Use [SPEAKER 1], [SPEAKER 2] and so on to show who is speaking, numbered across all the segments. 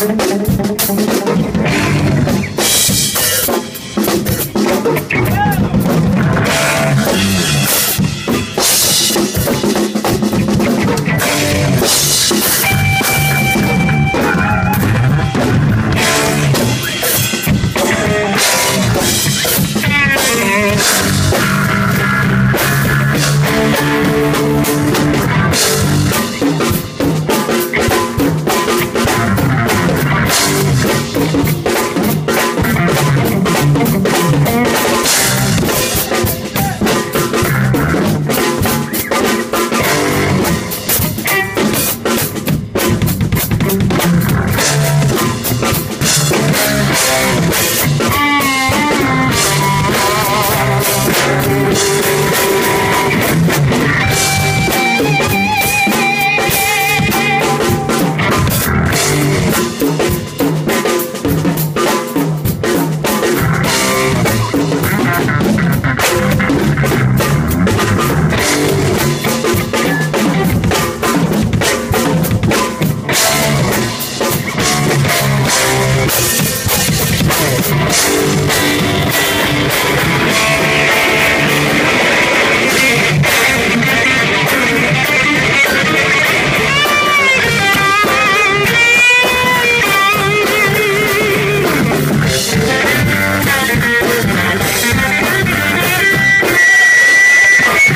[SPEAKER 1] Gracias.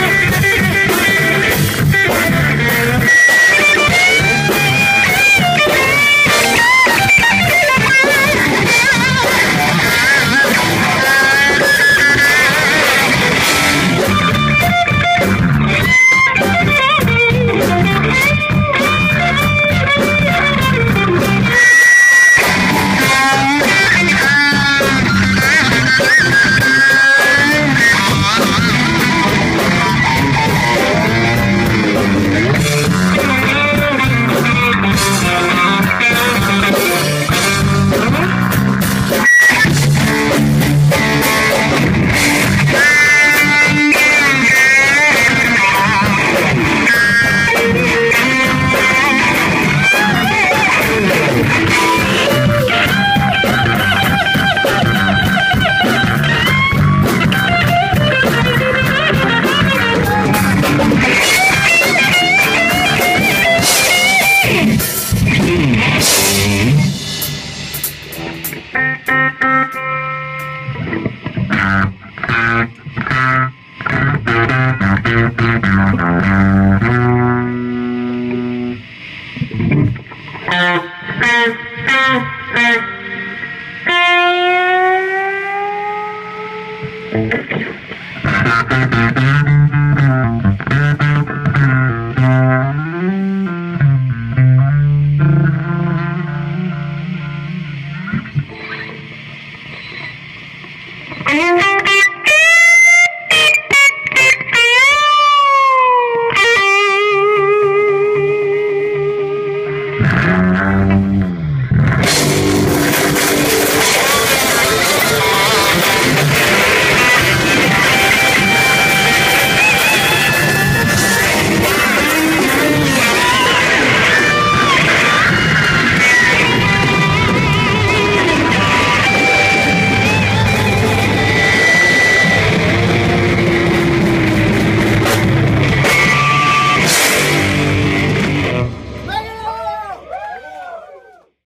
[SPEAKER 1] Yeah. Mm-hmm.